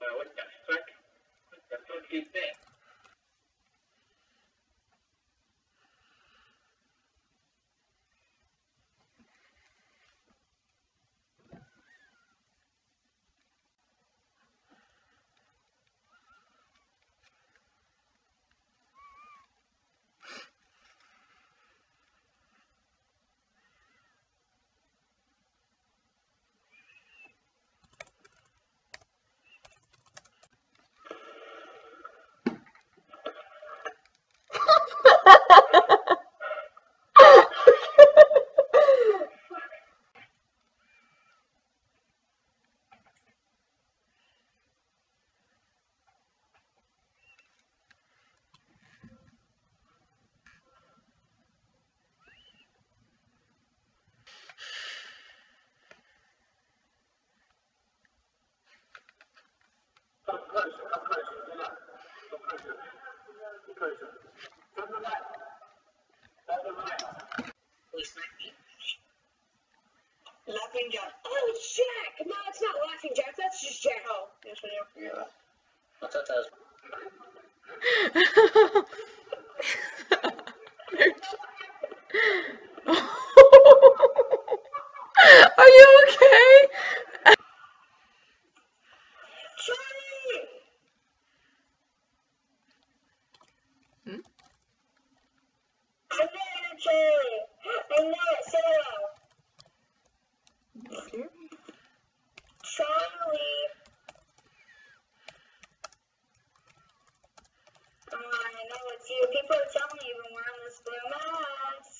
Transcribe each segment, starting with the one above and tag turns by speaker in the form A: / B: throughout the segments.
A: Well, what's that truck? What's that truck he's there? What the fuck? What the fuck is that?
B: Laughing Jack. Oh, it's Jack! No, it's not Laughing Jack. That's just Jack. Oh, yes, I know.
A: Yeah. I thought that was.
C: Are you okay?
B: Charlie!
C: Hmm?
B: I know it, Charlie. I know it, say it loud. Charlie. Oh, I know it's you. People are telling me you've been wearing this blue mask. I know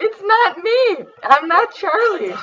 B: it's
C: not me. I'm not Charlie.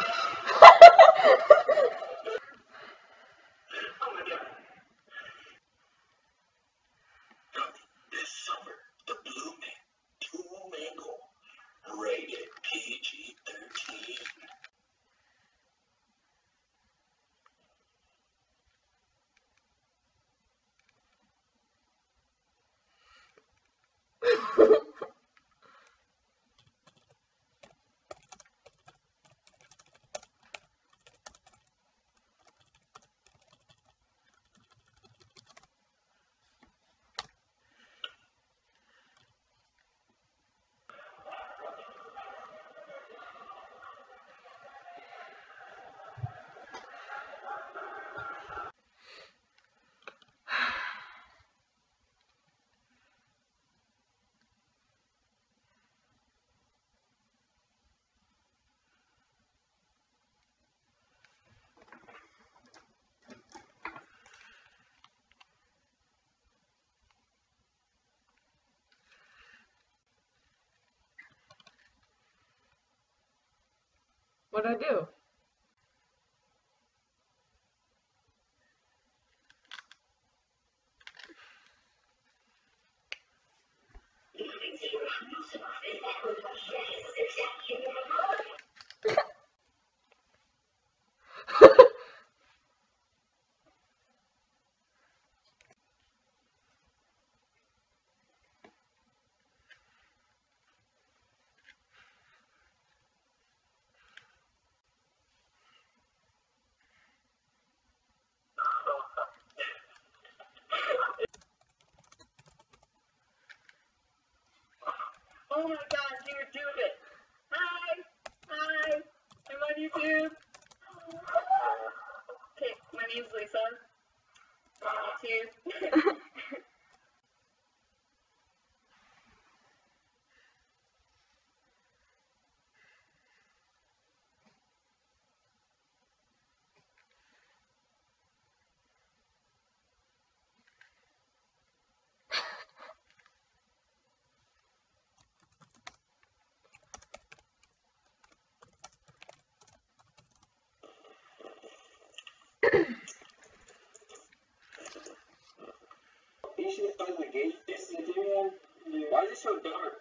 C: What'd I do?
B: Oh my god,
A: Should find the gate. This Why is it so dark?